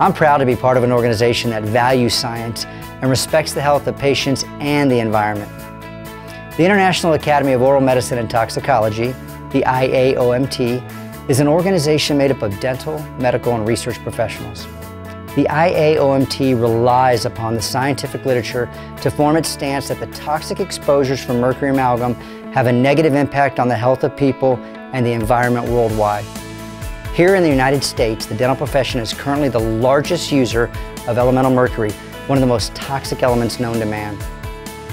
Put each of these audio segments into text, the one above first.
I'm proud to be part of an organization that values science and respects the health of patients and the environment. The International Academy of Oral Medicine and Toxicology, the IAOMT, is an organization made up of dental, medical, and research professionals. The IAOMT relies upon the scientific literature to form its stance that the toxic exposures from mercury amalgam have a negative impact on the health of people and the environment worldwide. Here in the United States, the dental profession is currently the largest user of elemental mercury, one of the most toxic elements known to man.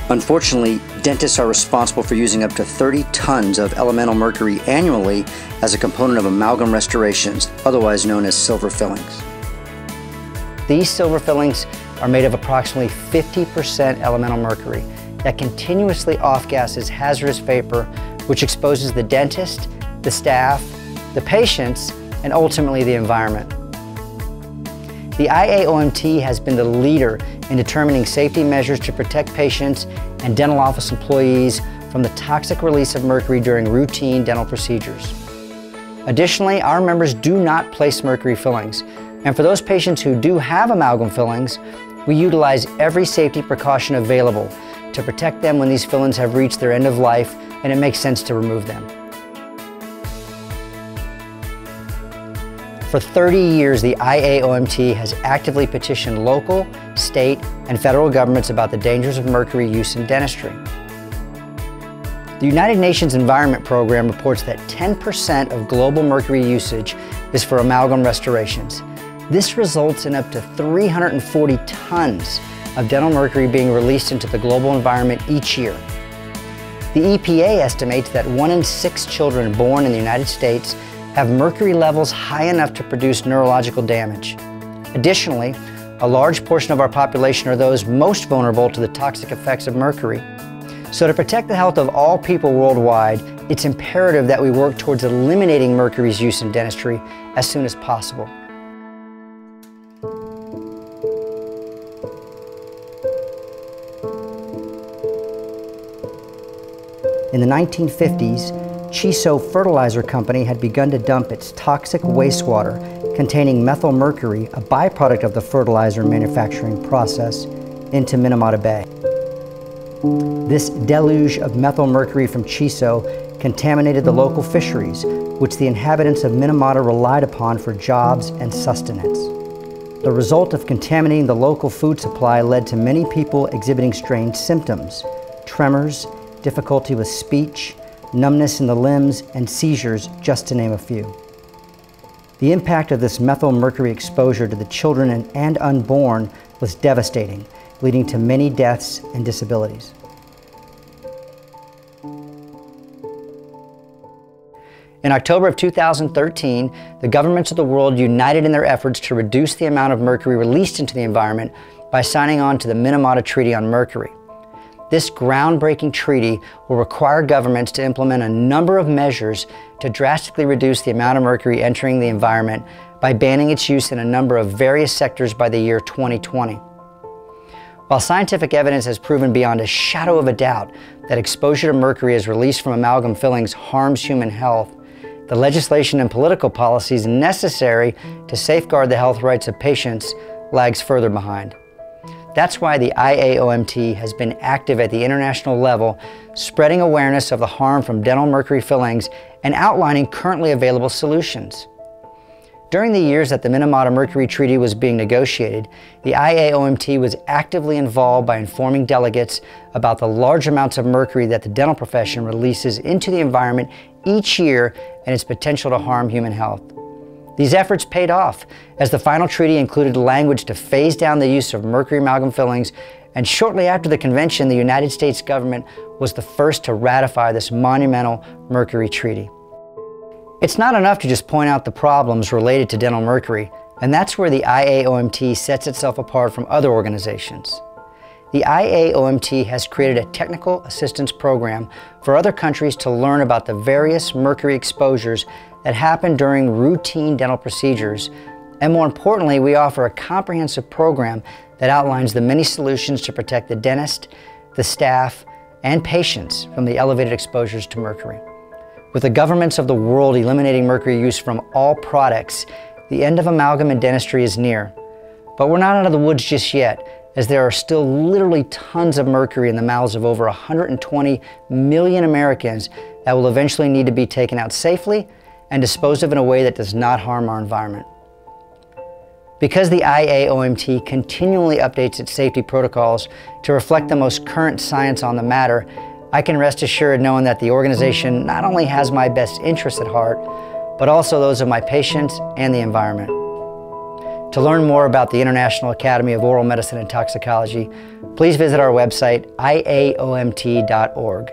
Unfortunately, dentists are responsible for using up to 30 tons of elemental mercury annually as a component of amalgam restorations, otherwise known as silver fillings. These silver fillings are made of approximately 50% elemental mercury that continuously off-gasses hazardous vapor which exposes the dentist, the staff, the patients, and ultimately the environment. The IAOMT has been the leader in determining safety measures to protect patients and dental office employees from the toxic release of mercury during routine dental procedures. Additionally, our members do not place mercury fillings, and for those patients who do have amalgam fillings, we utilize every safety precaution available to protect them when these fillings have reached their end of life and it makes sense to remove them. For 30 years, the IAOMT has actively petitioned local, state, and federal governments about the dangers of mercury use in dentistry. The United Nations Environment Program reports that 10% of global mercury usage is for amalgam restorations. This results in up to 340 tons of dental mercury being released into the global environment each year. The EPA estimates that one in six children born in the United States have mercury levels high enough to produce neurological damage. Additionally, a large portion of our population are those most vulnerable to the toxic effects of mercury. So to protect the health of all people worldwide, it's imperative that we work towards eliminating mercury's use in dentistry as soon as possible. In the 1950s, Chisso Fertilizer Company had begun to dump its toxic wastewater containing methyl mercury, a byproduct of the fertilizer manufacturing process, into Minamata Bay. This deluge of methyl mercury from Chisso contaminated the local fisheries, which the inhabitants of Minamata relied upon for jobs and sustenance. The result of contaminating the local food supply led to many people exhibiting strange symptoms, tremors, difficulty with speech, numbness in the limbs, and seizures, just to name a few. The impact of this methyl mercury exposure to the children and, and unborn was devastating, leading to many deaths and disabilities. In October of 2013, the governments of the world united in their efforts to reduce the amount of mercury released into the environment by signing on to the Minamata Treaty on Mercury. This groundbreaking treaty will require governments to implement a number of measures to drastically reduce the amount of mercury entering the environment by banning its use in a number of various sectors by the year 2020. While scientific evidence has proven beyond a shadow of a doubt that exposure to mercury as released from amalgam fillings harms human health, the legislation and political policies necessary to safeguard the health rights of patients lags further behind. That's why the IAOMT has been active at the international level, spreading awareness of the harm from dental mercury fillings and outlining currently available solutions. During the years that the Minamata Mercury Treaty was being negotiated, the IAOMT was actively involved by informing delegates about the large amounts of mercury that the dental profession releases into the environment each year and its potential to harm human health. These efforts paid off, as the final treaty included language to phase down the use of mercury amalgam fillings, and shortly after the convention, the United States government was the first to ratify this monumental mercury treaty. It's not enough to just point out the problems related to dental mercury, and that's where the IAOMT sets itself apart from other organizations. The IAOMT has created a technical assistance program for other countries to learn about the various mercury exposures that happen during routine dental procedures. And more importantly, we offer a comprehensive program that outlines the many solutions to protect the dentist, the staff, and patients from the elevated exposures to mercury. With the governments of the world eliminating mercury use from all products, the end of amalgam in dentistry is near. But we're not out of the woods just yet, as there are still literally tons of mercury in the mouths of over 120 million Americans that will eventually need to be taken out safely and disposed of in a way that does not harm our environment. Because the IAOMT continually updates its safety protocols to reflect the most current science on the matter, I can rest assured knowing that the organization not only has my best interests at heart, but also those of my patients and the environment. To learn more about the International Academy of Oral Medicine and Toxicology, please visit our website, iaomt.org.